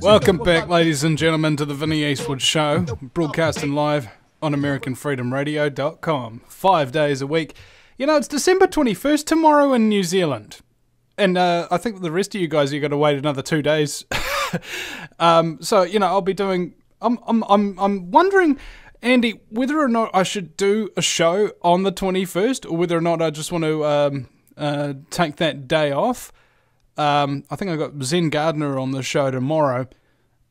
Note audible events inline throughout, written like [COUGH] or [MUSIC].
Welcome back, ladies and gentlemen, to the Vinny Eastwood Show, broadcasting live on AmericanFreedomRadio.com, five days a week. You know, it's December 21st tomorrow in New Zealand. And uh, I think the rest of you guys, you got to wait another two days. [LAUGHS] um, so, you know, I'll be doing. I'm, I'm, I'm, I'm wondering, Andy, whether or not I should do a show on the 21st or whether or not I just want to um, uh, take that day off. Um, I think I got Zen Gardner on the show tomorrow,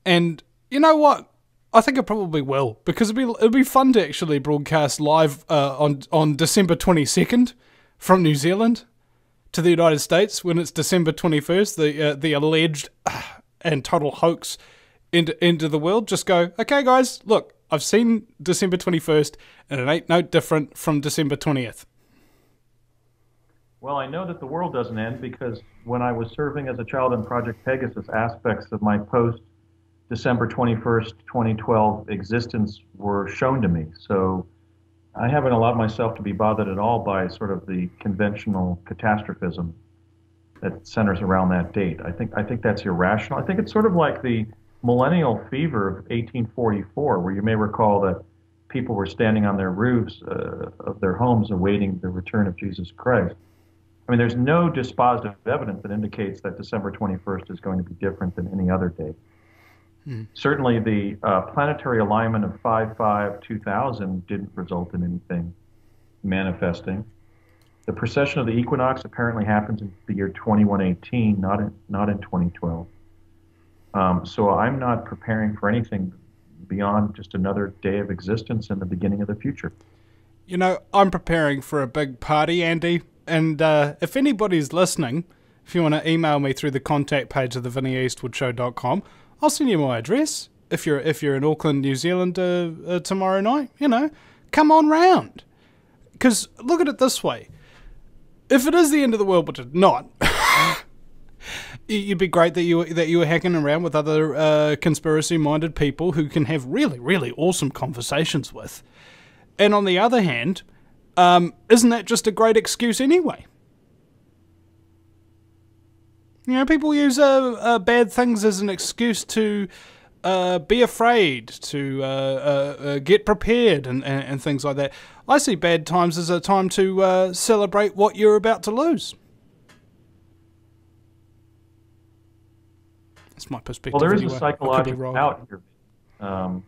and you know what? I think I probably will because it'll be it'll be fun to actually broadcast live uh, on on December twenty second from New Zealand to the United States when it's December twenty first. The uh, the alleged uh, [SIGHS] and total hoax into into the world. Just go, okay, guys. Look, I've seen December twenty first, and it ain't no different from December twentieth. Well, I know that the world doesn't end because when I was serving as a child in Project Pegasus, aspects of my post December 21st, 2012 existence were shown to me. So I haven't allowed myself to be bothered at all by sort of the conventional catastrophism that centers around that date. I think I think that's irrational. I think it's sort of like the millennial fever of 1844, where you may recall that people were standing on their roofs uh, of their homes awaiting the return of Jesus Christ. I mean, there's no dispositive evidence that indicates that December 21st is going to be different than any other date. Hmm. Certainly, the uh, planetary alignment of 5-5-2000 didn't result in anything manifesting. The precession of the equinox apparently happens in the year 2118, not in, not in 2012. Um, so I'm not preparing for anything beyond just another day of existence and the beginning of the future. You know, I'm preparing for a big party, Andy. And uh, if anybody's listening, if you want to email me through the contact page of the VinnyEastwoodShow.com, I'll send you my address. If you're if you're in Auckland, New Zealand uh, uh, tomorrow night, you know, come on round. Because look at it this way: if it is the end of the world, but it's not, [LAUGHS] it'd be great that you that you were hacking around with other uh, conspiracy-minded people who can have really really awesome conversations with. And on the other hand, um, isn't that just a great excuse anyway? You know, people use uh, uh, bad things as an excuse to uh, be afraid, to uh, uh, uh, get prepared, and, and, and, things like that. I see bad times as a time to celebrate what you're about to lose. That's my perspective. Well, there is anyway. a psychological out here. Um,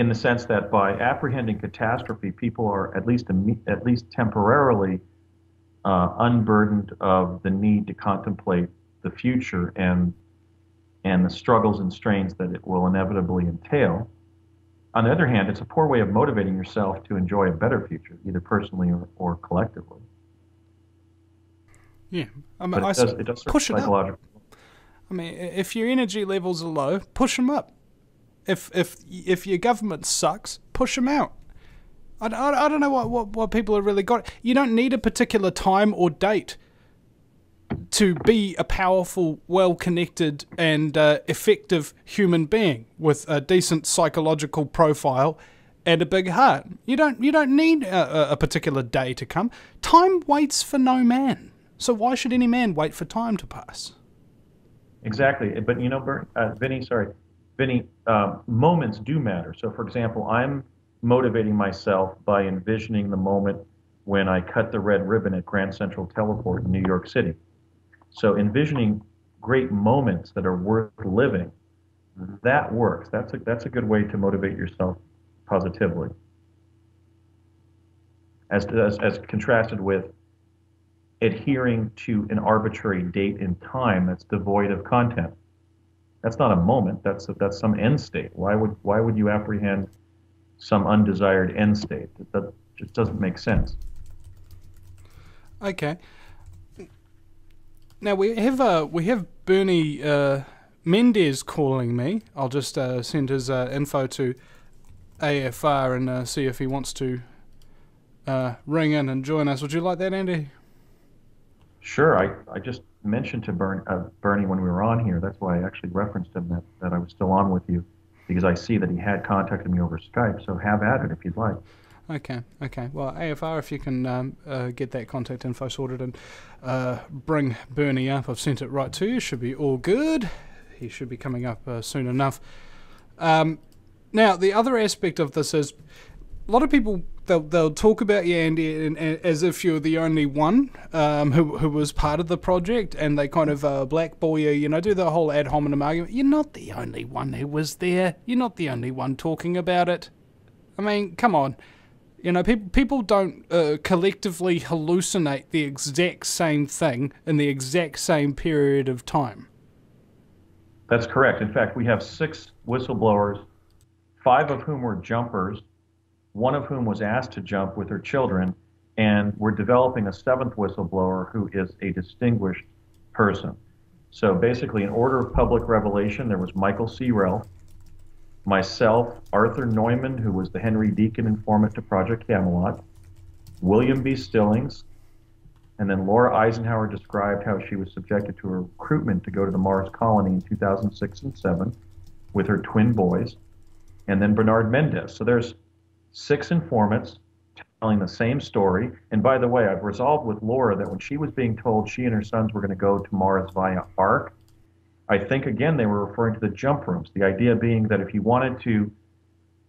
in the sense that by apprehending catastrophe, people are at least at least temporarily uh, unburdened of the need to contemplate the future and and the struggles and strains that it will inevitably entail. On the other hand, it's a poor way of motivating yourself to enjoy a better future, either personally or, or collectively. Yeah, I mean, it, does, it does push it up. I mean, if your energy levels are low, push them up. If if if your government sucks, push them out. I, I, I don't know what, what, what people have really got. You don't need a particular time or date to be a powerful, well connected, and uh, effective human being with a decent psychological profile and a big heart. You don't you don't need a, a particular day to come. Time waits for no man. So why should any man wait for time to pass? Exactly. But you know, Bert, uh, Vinny, sorry, Vinny, uh, moments do matter. So, for example, I'm motivating myself by envisioning the moment when I cut the red ribbon at Grand Central Teleport in New York City. So, envisioning great moments that are worth living, that works. That's a, that's a good way to motivate yourself positively. As, as, as contrasted with adhering to an arbitrary date and time that's devoid of content. That's not a moment. That's a, that's some end state. Why would why would you apprehend some undesired end state? That, that just doesn't make sense. Okay. Now we have uh, we have Bernie uh, Mendez calling me. I'll just uh, send his uh, info to AFR and uh, see if he wants to uh, ring in and join us. Would you like that, Andy? Sure. I, I just mentioned to Bern, uh, Bernie when we were on here. That's why I actually referenced him that, that I was still on with you because I see that he had contacted me over Skype. So have at it if you'd like. Okay, okay. Well, AFR, if you can um, uh, get that contact info sorted and uh, bring Bernie up, I've sent it right to you. Should be all good. he should be coming up uh, soon enough. Um, now, the other aspect of this is a lot of people they'll, they'll talk about you, Andy, and, and, as if you're the only one um, who, who was part of the project, and they kind of uh, blackball you, you know, do the whole ad hominem argument. You're not the only one who was there. You're not the only one talking about it. I mean, come on. You know, people people don't uh, collectively hallucinate the exact same thing in the exact same period of time. That's correct. In fact, we have six whistleblowers, five of whom were jumpers, one of whom was asked to jump with her children, and we're developing a seventh whistleblower who is a distinguished person. So basically, in order of public revelation, there was Michael Searell, myself, Arthur Neumann, who was the Henry Deacon informant to Project Camelot, William B. Stillings, and then Laura Eisenhower described how she was subjected to a recruitment to go to the Mars colony in 2006 and 7 with her twin boys, and then Bernard Mendez. So there's six informants telling the same story. And by the way, I've resolved with Laura that when she was being told she and her sons were going to go to Mars via ARC, I think again they were referring to the jump rooms. The idea being that if you wanted to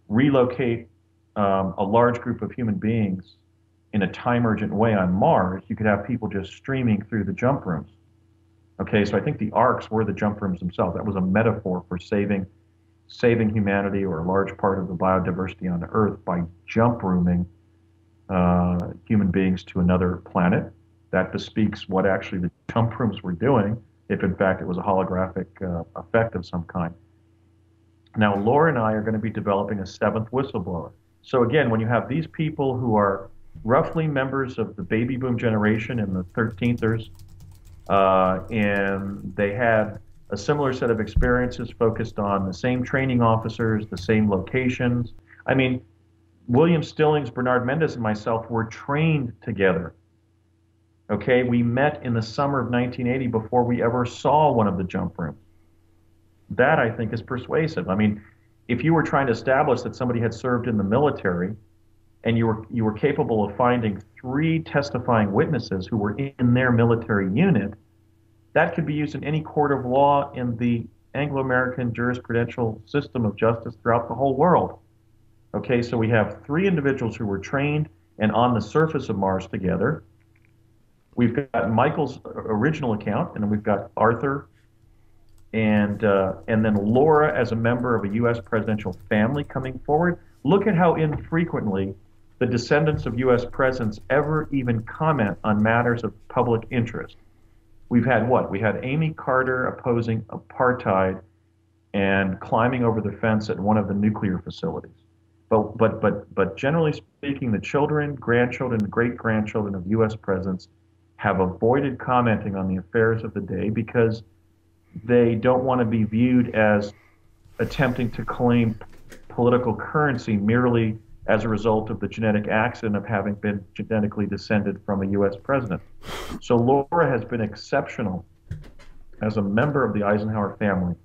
relocate um, a large group of human beings in a time urgent way on Mars, you could have people just streaming through the jump rooms. Okay, so I think the arks were the jump rooms themselves. That was a metaphor for saving saving humanity or a large part of the biodiversity on Earth by jump rooming uh, human beings to another planet. That bespeaks what actually the jump rooms were doing if in fact it was a holographic uh, effect of some kind. Now, Laura and I are going to be developing a seventh whistleblower. So again, when you have these people who are roughly members of the baby boom generation and the 13thers, uh, and they had a similar set of experiences focused on the same training officers, the same locations. I mean, William Stillings, Bernard Mendez, and myself were trained together Okay, we met in the summer of 1980 before we ever saw one of the jump rooms. That I think is persuasive. I mean, if you were trying to establish that somebody had served in the military and you were you were capable of finding three testifying witnesses who were in their military unit, that could be used in any court of law in the Anglo-American jurisprudential system of justice throughout the whole world. Okay, so we have three individuals who were trained and on the surface of Mars together we've got Michael's original account, and then we've got Arthur, and uh, and then Laura as a member of a U.S. presidential family coming forward. Look at how infrequently the descendants of U.S. presidents ever even comment on matters of public interest. We've had what? We had Amy Carter opposing apartheid and climbing over the fence at one of the nuclear facilities. But, but, but, but generally speaking, the children, grandchildren, great grandchildren of U.S. presidents have avoided commenting on the affairs of the day because they don't want to be viewed as attempting to claim political currency merely as a result of the genetic accident of having been genetically descended from a U.S. president. So Laura has been exceptional as a member of the Eisenhower family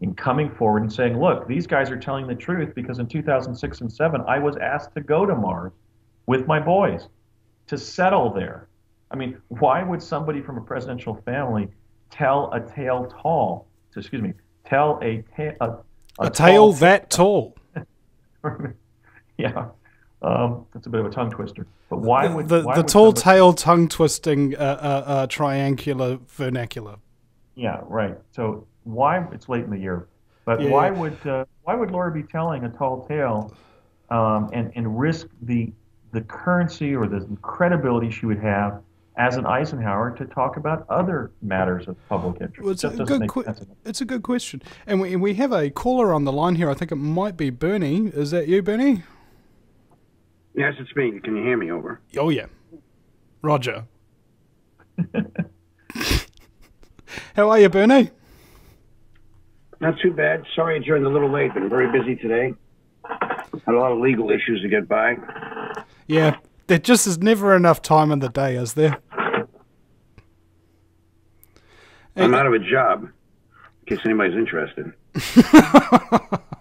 in coming forward and saying, look, these guys are telling the truth because in 2006 and 7, I was asked to go to Mars with my boys to settle there. I mean, why would somebody from a presidential family tell a tale tall? Excuse me, tell a, ta- a, a, a tale that tall. [LAUGHS] [LAUGHS] yeah, um, that's a bit of a tongue twister. But why would the, why the would tall tale tongue twisting uh, uh, uh, triangular vernacular? Yeah, right. So why it's late in the year, but Yeah. why would uh, why would Laura be telling a tall tale um, and and risk the the currency or the credibility she would have as an Eisenhower to talk about other matters of public interest? Well, it's, a good it's a good question. And we, we have a caller on the line here. I think it might be Bernie. Is that you, Bernie? Yes, it's me. Can you hear me? Over. Oh, yeah. Roger. [LAUGHS] How are you, Bernie? Not too bad. Sorry I joined a little late. Been very busy today. Had a lot of legal issues to get by. Yeah, there just is never enough time in the day, is there? I'm out of a job. In case anybody's interested. [LAUGHS]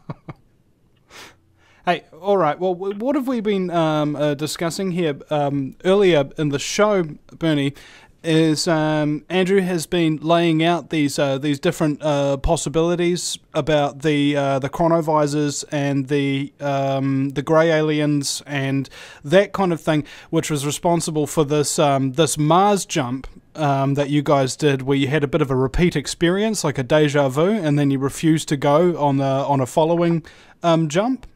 All right. Well, what have we been um, uh, discussing here um, earlier in the show, Bernie? is um, Andrew has been laying out these uh, these different uh, possibilities about the uh, the chronovisors and the um, the grey aliens and that kind of thing, which was responsible for this um, this Mars jump um, that you guys did, where you had a bit of a repeat experience, like a deja vu, and then you refused to go on the on a following um, jump.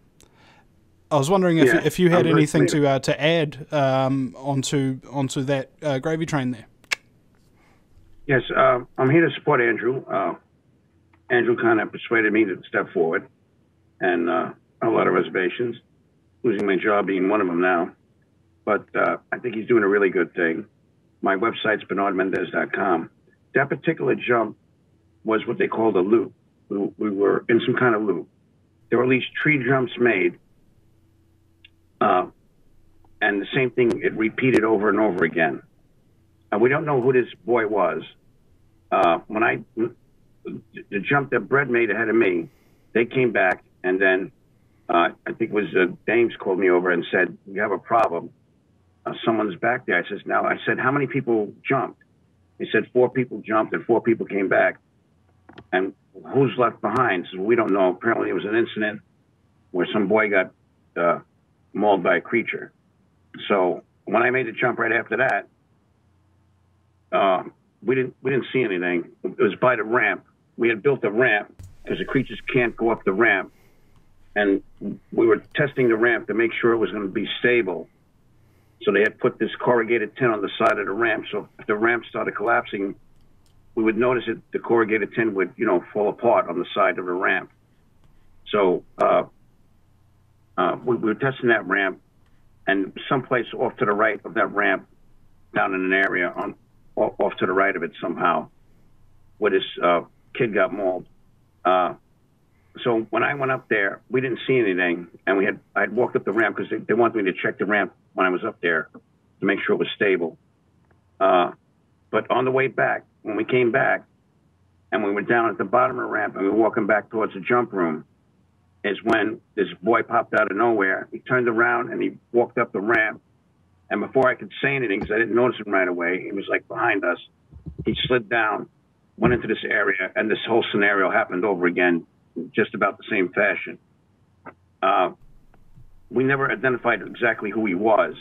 I was wondering if, Yeah, if you had anything to uh, to add um, onto onto that uh, gravy train there. Yes, uh, I'm here to support Andrew. Uh, Andrew kind of persuaded me to step forward, and uh, a lot of reservations, losing my job being one of them now. But uh, I think he's doing a really good thing. My website's bernardmendez.com. That particular jump was what they called a loop. We, we were in some kind of loop. There were at least three jumps made, uh, and the same thing, it repeated over and over again. And we don't know who this boy was. Uh, when I, the jump that Brett made ahead of me, they came back, and then uh, I think it was uh, Dames called me over and said, "We have a problem. Uh, someone's back there." I says, "Now," I said, "How many people jumped?" He said, four people jumped and four people came back. And who's left behind? So we don't know. Apparently, it was an incident where some boy got uh, mauled by a creature. So when I made the jump right after that, uh, we didn't we didn't see anything. It was by the ramp. We had built a ramp because the creatures can't go up the ramp, and we were testing the ramp to make sure it was going to be stable. So they had put this corrugated tin on the side of the ramp. So if the ramp started collapsing, we would notice that the corrugated tin would, you know, fall apart on the side of the ramp. So uh, uh, we, we were testing that ramp, and someplace off to the right of that ramp, down in an area on off, to the right of it somehow, where this uh, kid got mauled. Uh, so when I went up there, we didn't see anything, and we had I had walked up the ramp because they, they wanted me to check the ramp when I was up there to make sure it was stable. Uh, but on the way back, when we came back, and we were down at the bottom of the ramp, and we were walking back towards the jump room, is when this boy popped out of nowhere. He turned around and he walked up the ramp, and before I could say anything, because I didn't notice him right away, he was like behind us. He slid down, went into this area, and this whole scenario happened over again, just about the same fashion. Uh, we never identified exactly who he was.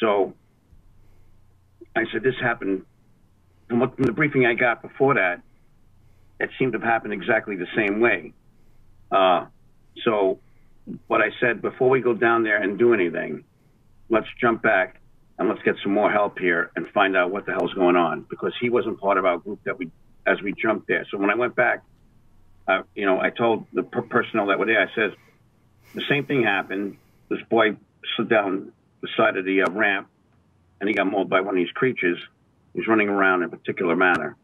So I said, this happened. From, what, from the briefing I got before that, it seemed to have happened exactly the same way. Uh, so what I said, before we go down there and do anything, let's jump back and let's get some more help here and find out what the hell's going on because he wasn't part of our group that we as we jumped there. So when I went back, uh, you know, I told the per- personnel that were there, I said, the same thing happened. This boy slid down the side of the uh, ramp and he got mauled by one of these creatures. He's running around in a particular manner,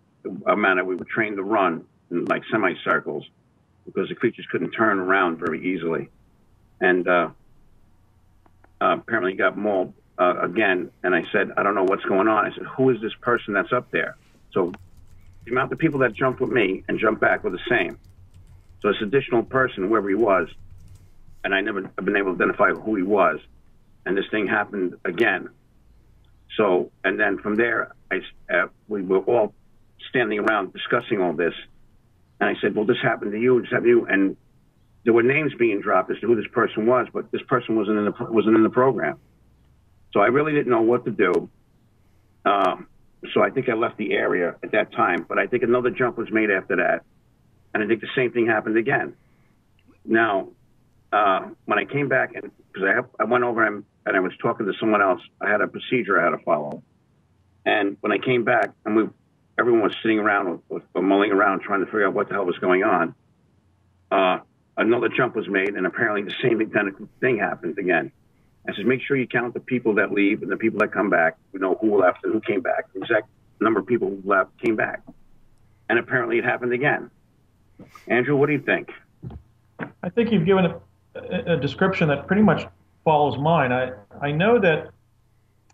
a manner we were trained to run in like semicircles because the creatures couldn't turn around very easily. And uh, uh, apparently he got mauled uh, again. And I said, I don't know what's going on. I said, who is this person that's up there? So the amount of people that jumped with me and jumped back were the same. So this additional person, whoever he was, and I never have been able to identify who he was. And this thing happened again. So, and then from there, I, uh, we were all standing around discussing all this. And I said, well, this happened to you, this happened to you. And there were names being dropped as to who this person was, but this person wasn't in the, wasn't in the program. So I really didn't know what to do. Um, so I think I left the area at that time, but I think another jump was made after that. And I think the same thing happened again. Now, uh, when I came back, and because I, I went over and, and I was talking to someone else, I had a procedure I had to follow. And when I came back, and we, everyone was sitting around mulling around trying to figure out what the hell was going on, uh, another jump was made, and apparently the same identical thing happened again. I said, make sure you count the people that leave and the people that come back. You know who left and who came back. The exact number of people who left came back. And apparently it happened again. Andrew, what do you think? I think you've given a, a, a description that pretty much follows mine. I, I know that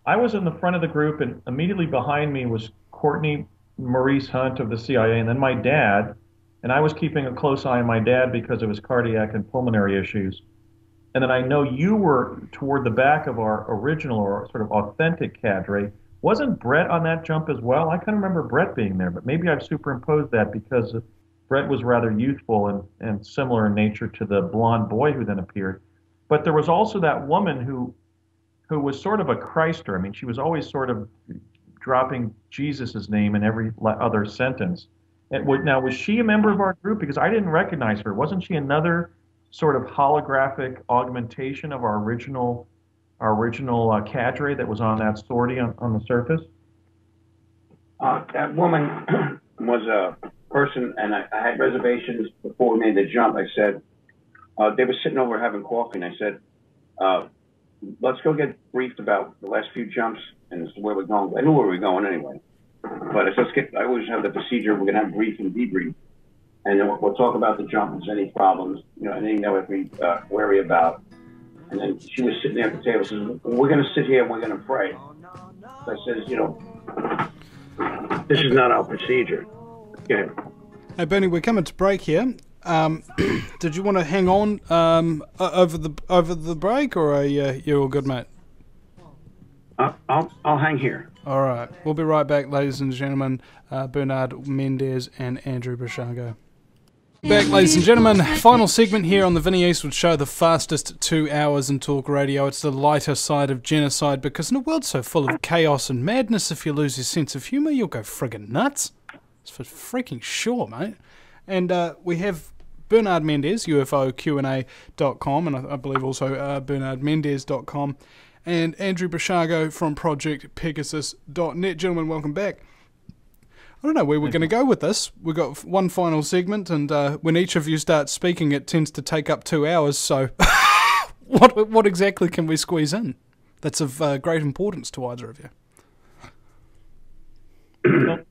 I was in the front of the group, and immediately behind me was Courtney Maurice Hunt of the CIA, and then my dad. And I was keeping a close eye on my dad because of his cardiac and pulmonary issues. And then I know you were toward the back of our original or sort of authentic cadre, Wasn't Brett on that jump as well? I kind of remember Brett being there, but maybe I've superimposed that because Brett was rather youthful and, and similar in nature to the blonde boy who then appeared. But there was also that woman who who was sort of a Christer. I mean, she was always sort of dropping Jesus' name in every other sentence. And now, was she a member of our group? Because I didn't recognize her. Wasn't she another sort of holographic augmentation of our original our original uh, cadre that was on that sortie on, on the surface? Uh, that woman [CLEARS THROAT] was a person, and I, I, had reservations before we made the jump. I said, uh, they were sitting over having coffee, and I said, uh, let's go get briefed about the last few jumps and where we're going. I knew where we were going anyway. But I said, let's get, I always have the procedure, we're going to have brief and debrief. And then we'll, we'll talk about the jumps, any problems, you know, anything that we uh, worry about. And then she was sitting there at the table, says, we're going to sit here and we're going to pray. I said, you know, this is not our procedure. Ahead. Hey, Bernie, we're coming to break here. Um, [CLEARS THROAT] did you want to hang on um, over the over the break, or are you, you all good, mate? Uh, I'll I'll hang here. All right, we'll be right back, ladies and gentlemen. Uh, Bernard Mendez and Andrew Basiago. Back, ladies and gentlemen. Final segment here on the Vinny Eastwood Show, the fastest two hours in talk radio. It's the lighter side of genocide because in a world so full of chaos and madness, if you lose your sense of humour, you'll go friggin' nuts. It's for freaking sure, mate. And uh, we have Bernard Mendez, UFOQA.com, and I, I believe also uh, BernardMendez.com, and Andrew Basiago from Project Pegasus.net. Gentlemen, welcome back. I don't know where we're going to go with this. We've got one final segment, and uh, when each of you starts speaking, it tends to take up two hours. So, [LAUGHS] what what exactly can we squeeze in that's of uh, great importance to either of you? [CLEARS THROAT]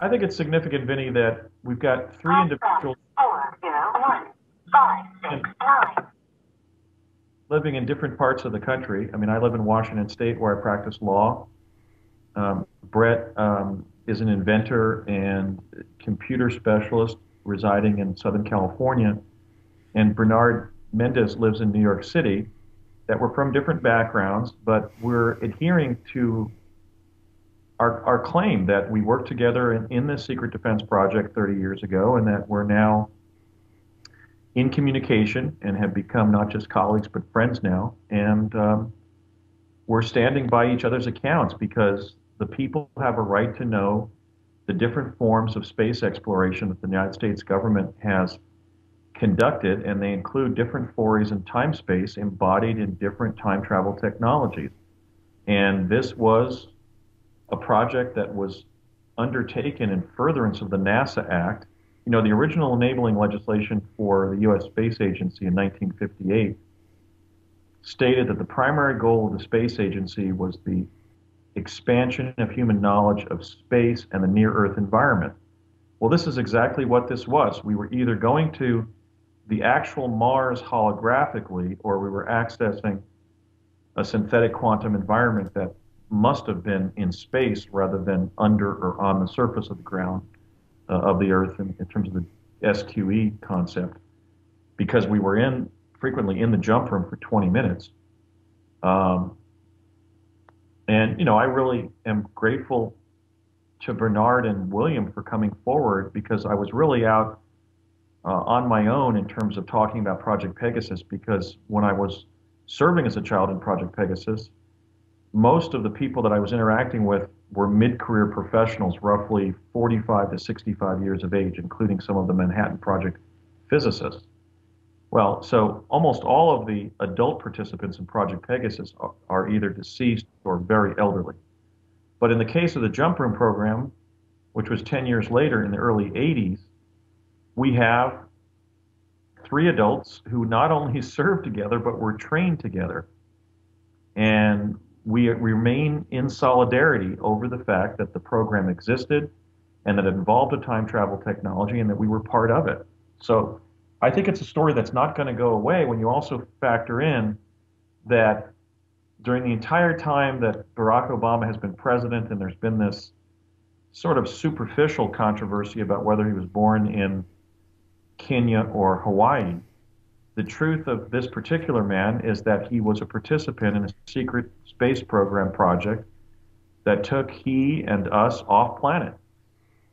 I think it's significant, Vinny, that we've got three individuals living in different parts of the country. I mean, I live in Washington State where I practice law. Um, Brett um, is an inventor and computer specialist residing in Southern California. And Bernard Mendez lives in New York City. That we're from different backgrounds, but we're adhering to our, our claim that we worked together in, in this secret defense project 30 years ago and that we're now in communication and have become not just colleagues but friends now. And um, we're standing by each other's accounts because the people have a right to know the different forms of space exploration that the United States government has conducted, and they include different forays in time space embodied in different time travel technologies. And this was a project that was undertaken in furtherance of the NASA Act. You know, the original enabling legislation for the U.S. Space Agency in 1958 stated that the primary goal of the space agency was the expansion of human knowledge of space and the near Earth environment. Well, this is exactly what this was. We were either going to the actual Mars holographically, or we were accessing a synthetic quantum environment that must have been in space rather than under or on the surface of the ground uh, of the Earth in, in, terms of the SQE concept, because we were in frequently in the jump room for 20 minutes. Um, and you know, I really am grateful to Bernard and William for coming forward because I was really out uh, on my own in terms of talking about Project Pegasus because when I was serving as a child in Project Pegasus, most of the people that I was interacting with were mid-career professionals, roughly 45 to 65 years of age, including some of the Manhattan Project physicists. Well, so almost all of the adult participants in Project Pegasus are, are either deceased or very elderly. But in the case of the jump room program, which was 10 years later in the early 80s, we have three adults who not only [LAUGHS] served together, but were trained together. And we remain in solidarity over the fact that the program existed and that it involved a time travel technology and that we were part of it. So I think it's a story that's not going to go away when you also factor in that during the entire time that Barack Obama has been president and there's been this sort of superficial controversy about whether he was born in Kenya or Hawaii, the truth of this particular man is that he was a participant in a secret space program project that took he and us off planet.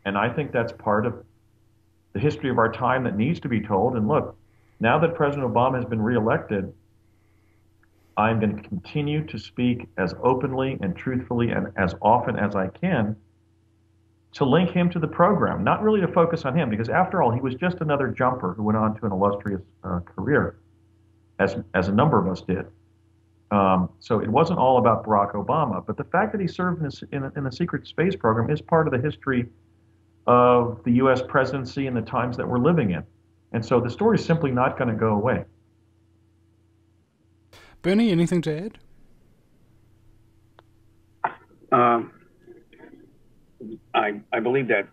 And I think that's part of the history of our time that needs to be told. And look, now that President Obama has been reelected, I'm going to continue to speak as openly and truthfully and as often as I can to link him to the program, not really to focus on him, because after all, he was just another jumper who went on to an illustrious uh, career, as, as a number of us did. Um, so it wasn't all about Barack Obama, but the fact that he served in, in, in the secret space program is part of the history of the U.S. presidency and the times that we're living in. And so the story is simply not going to go away. Bernie, anything to add? Um, I I believe that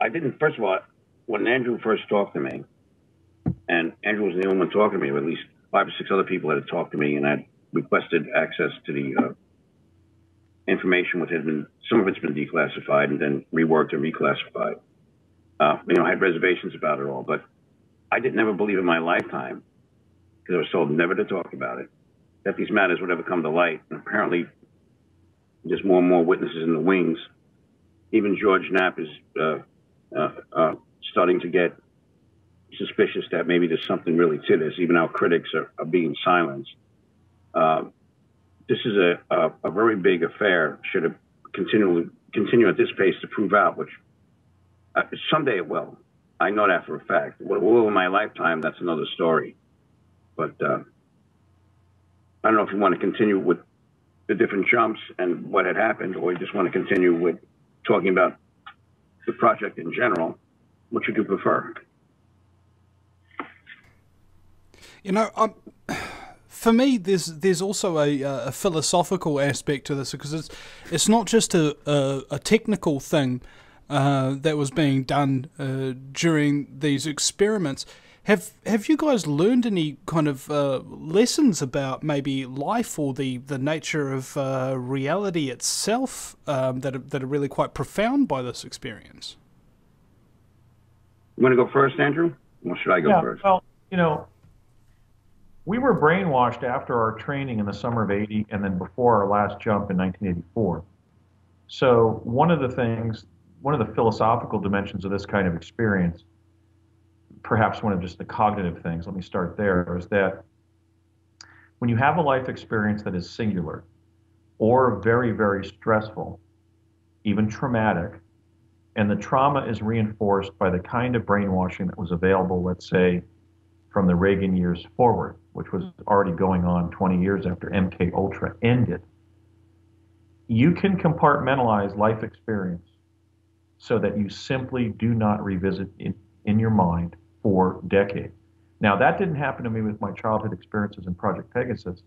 I didn't. First of all, when Andrew first talked to me, and Andrew was the only one talking to me, but at least five or six other people had talked to me, and I requested access to the uh, information, which had been some of it's been declassified and then reworked and reclassified. Uh, you know, I had reservations about it all, but I didn't ever believe in my lifetime because I was told never to talk about it that these matters would ever come to light. And apparently, there's more and more witnesses in the wings. Even George Knapp is uh, uh, uh, starting to get suspicious that maybe there's something really to this. Even our critics are, are being silenced. Um, this is a, a, a, very big affair. Should it continually continue at this pace to prove out, which uh, someday it will. I know that for a fact. In my lifetime? That's another story. But uh, I don't know if you want to continue with the different jumps and what had happened, or you just want to continue with talking about the project in general. Which would you prefer? You know, um, for me, there's there's also a, a philosophical aspect to this because it's it's not just a a, a technical thing uh, that was being done uh, during these experiments. Have have you guys learned any kind of uh, lessons about maybe life or the, the nature of uh, reality itself um, that are, that are really quite profound by this experience? You want to go first, Andrew, or should I go yeah, first? Well, you know, we were brainwashed after our training in the summer of '80, and then before our last jump in 1984. So one of the things, one of the philosophical dimensions of this kind of experience perhaps one of just the cognitive things, let me start there, is that when you have a life experience that is singular or very, very stressful, even traumatic, and the trauma is reinforced by the kind of brainwashing that was available, let's say, from the Reagan years forward, which was already going on 20 years after MK Ultra ended. You can compartmentalize life experience so that you simply do not revisit in, in your mind for decades. Now, that didn't happen to me with my childhood experiences in Project Pegasus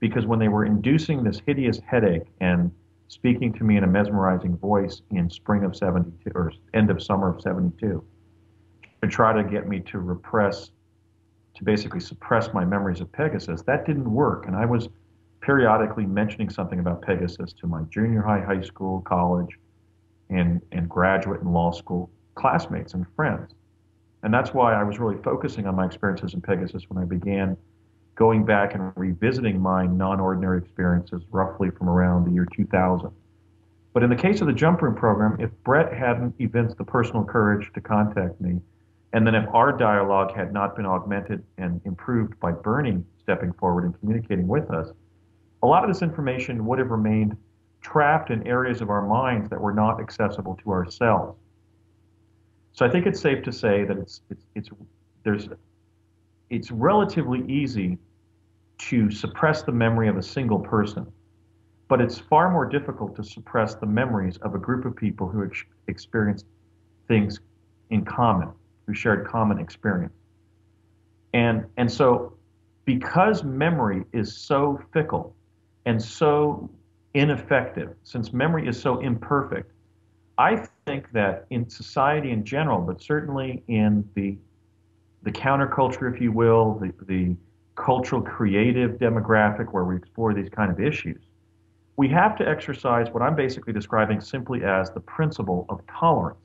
because when they were inducing this hideous headache and speaking to me in a mesmerizing voice in spring of 72 or end of summer of 72 to try to get me to repress, to basically suppress my memories of Pegasus, that didn't work. And I was periodically mentioning something about Pegasus to my junior high, high school, college, and, and graduate and law school classmates and friends. And that's why I was really focusing on my experiences in Pegasus when I began going back and revisiting my non ordinary experiences roughly from around the year 2000. But in the case of the jump room program, if Brett hadn't evinced the personal courage to contact me, and then if our dialogue had not been augmented and improved by Bernie stepping forward and communicating with us, a lot of this information would have remained trapped in areas of our minds that were not accessible to ourselves. So I think it's safe to say that it's it's it's there's it's relatively easy to suppress the memory of a single person, but it's far more difficult to suppress the memories of a group of people who ex- experienced things in common, who shared common experience. And and so because memory is so fickle and so ineffective, since memory is so imperfect, I think that in society in general, but certainly in the the counterculture, if you will, the, the cultural creative demographic where we explore these kind of issues, we have to exercise what I'm basically describing simply as the principle of tolerance.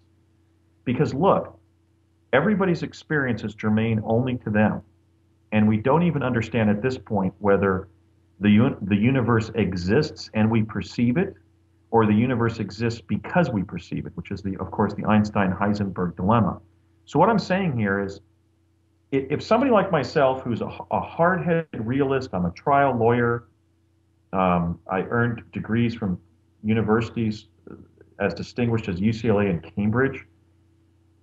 Because look, everybody's experience is germane only to them. And we don't even understand at this point whether the, the universe exists and we perceive it or the universe exists because we perceive it, which is the, of course, the Einstein-Heisenberg dilemma. So what I'm saying here is, if somebody like myself, who's a, a hard-headed realist, I'm a trial lawyer, um, I earned degrees from universities as distinguished as UCLA and Cambridge.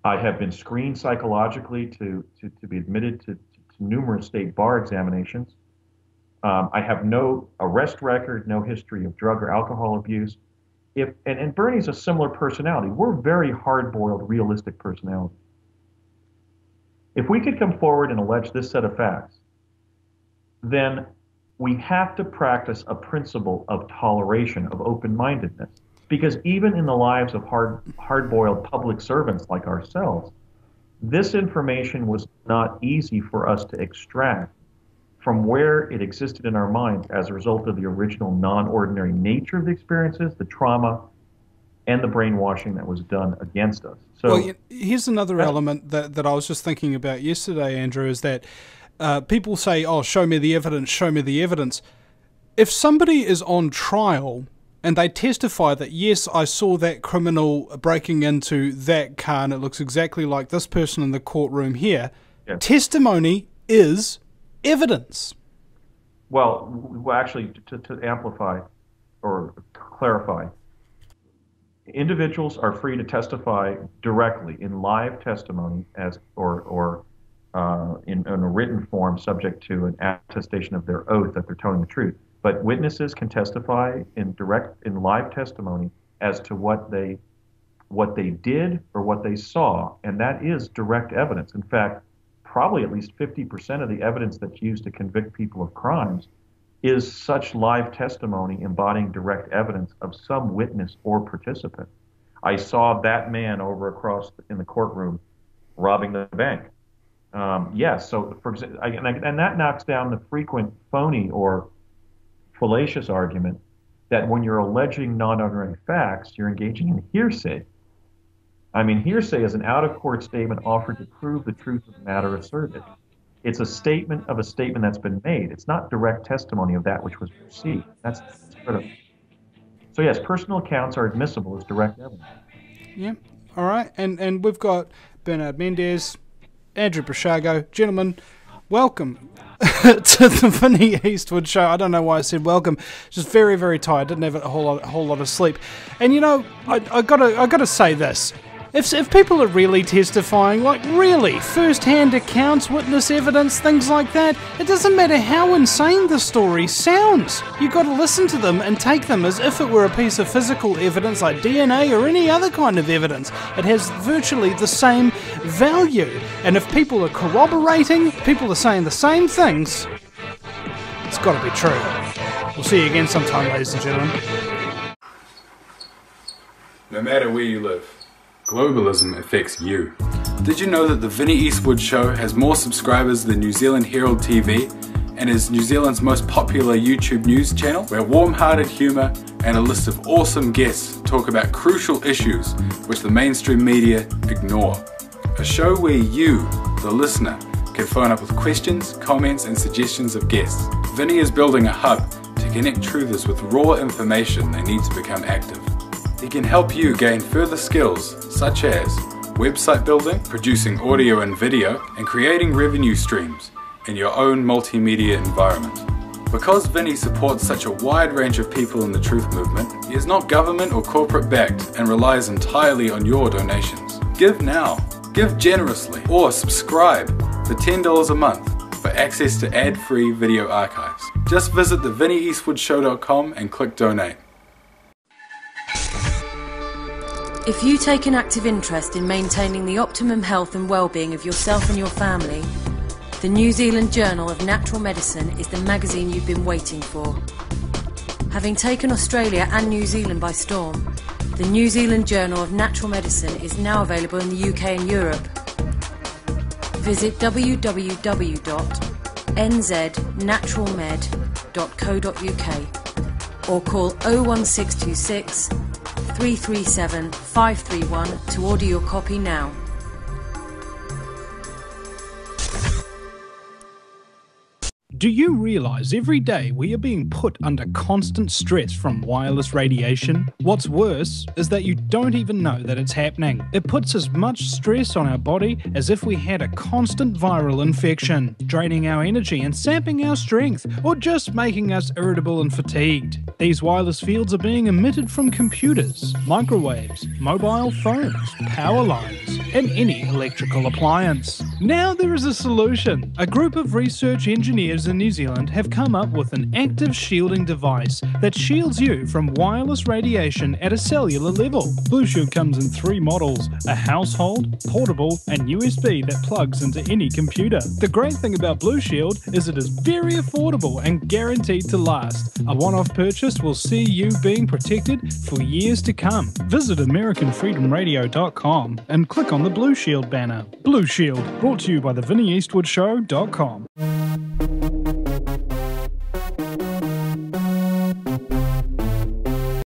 I have been screened psychologically to, to, to be admitted to, to, numerous state bar examinations. Um, I have no arrest record, no history of drug or alcohol abuse. If, and, and Bernie's a similar personality. We're very hard boiled, realistic personalities. If we could come forward and allege this set of facts, then we have to practice a principle of toleration, of open mindedness. Because even in the lives of hard, hard-boiled public servants like ourselves, this information was not easy for us to extract from where it existed in our minds as a result of the original non-ordinary nature of the experiences, the trauma, and the brainwashing that was done against us. So well, here's another element that, that I was just thinking about yesterday, Andrew, is that uh, people say, oh, show me the evidence, show me the evidence. If somebody is on trial and they testify that yes, I saw that criminal breaking into that car and it looks exactly like this person in the courtroom here. Yeah. Testimony is evidence. Well, actually, to, to amplify or clarify, individuals are free to testify directly in live testimony as or or uh, in, in, a written form, subject to an attestation of their oath that they're telling the truth. But witnesses can testify in direct, in live testimony as to what they, what they did or what they saw, and that is direct evidence. In fact, probably at least 50% of the evidence that's used to convict people of crimes is such live testimony embodying direct evidence of some witness or participant. I saw that man over across in the courtroom robbing the bank. Um, yes, so for example, and, and that knocks down the frequent phony or fallacious argument that when you're alleging non-ordinary facts, you're engaging in hearsay. I mean, hearsay is an out-of-court statement offered to prove the truth of the matter asserted. It's a statement of a statement that's been made. It's not direct testimony of that which was perceived. That's sort of. So yes, personal accounts are admissible as direct evidence. Yeah. All right, and and we've got Bernard Mendez, Andrew Basiago, gentlemen welcome [LAUGHS] to the Vinny Eastwood show. I don't know why I said welcome. Just very, very tired. Didn't have a whole lot, a whole lot of sleep. And you know, I, I gotta, I gotta say this. If, if people are really testifying, like really, first hand accounts, witness evidence, things like that, it doesn't matter how insane the story sounds. You've got to listen to them and take them as if it were a piece of physical evidence like DNA or any other kind of evidence. It has virtually the same value. And if people are corroborating, people are saying the same things, it's got to be true. We'll see you again sometime, ladies and gentlemen. No matter where you live Globalism affects you. Did you know that the Vinny Eastwood Show has more subscribers than New Zealand Herald TV and is New Zealand's most popular YouTube news channel where warm-hearted humour and a list of awesome guests talk about crucial issues which the mainstream media ignore. A show where you, the listener, can phone up with questions, comments and suggestions of guests. Vinny is building a hub to connect truthers with raw information they need to become active. He can help you gain further skills such as website building, producing audio and video, and creating revenue streams in your own multimedia environment. Because Vinny supports such a wide range of people in the truth movement, he is not government or corporate backed and relies entirely on your donations. Give now, give generously, or subscribe for $10 a month for access to ad free video archives. Just visit thevinnyeastwoodshow.com and click donate. If you take an active interest in maintaining the optimum health and well-being of yourself and your family, the New Zealand Journal of Natural Medicine is the magazine you've been waiting for. Having taken Australia and New Zealand by storm, the New Zealand Journal of Natural Medicine is now available in the UK and Europe. Visit www.nznaturalmed.co.uk or call 01626 337 531 to order your copy now. Do you realize every day we are being put under constant stress from wireless radiation? What's worse is that you don't even know that it's happening. It puts as much stress on our body as if we had a constant viral infection, draining our energy and sapping our strength, or just making us irritable and fatigued. These wireless fields are being emitted from computers, microwaves, mobile phones, power lines, and any electrical appliance. Now there is a solution. A group of research engineers in New Zealand have come up with an active shielding device that shields you from wireless radiation at a cellular level. Blushield comes in three models a household, portable, and USB that plugs into any computer. The great thing about Blushield is it is very affordable and guaranteed to last. A one off purchase will see you being protected for years to come. Visit AmericanFreedomRadio.com and click on the Blushield banner. Blushield, brought to you by the VinnieEastwoodShow.com.